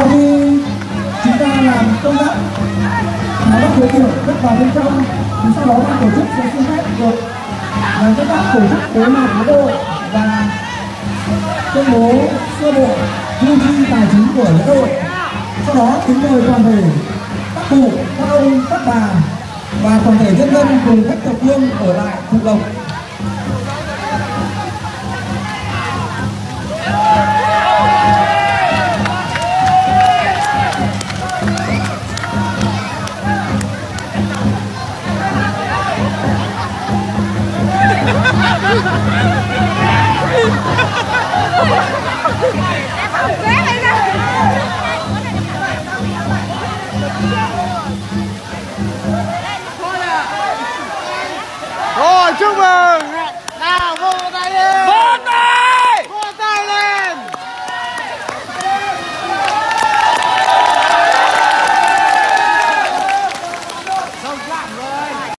sau khi chúng ta làm công tác thái bắt giới thiệu rất vào bên trong, thì sau đó ban tổ chức sẽ xin phép được làm công tác tổ chức tối mặt với đội và công bố sơ bộ thu chi tài chính của lễ hội. Sau đó kính mời toàn thể các cụ, các ông, các bà và toàn thể nhân dân cùng các tộc hương ở lại thục lộc. Rồi chúc mừng. Nào vô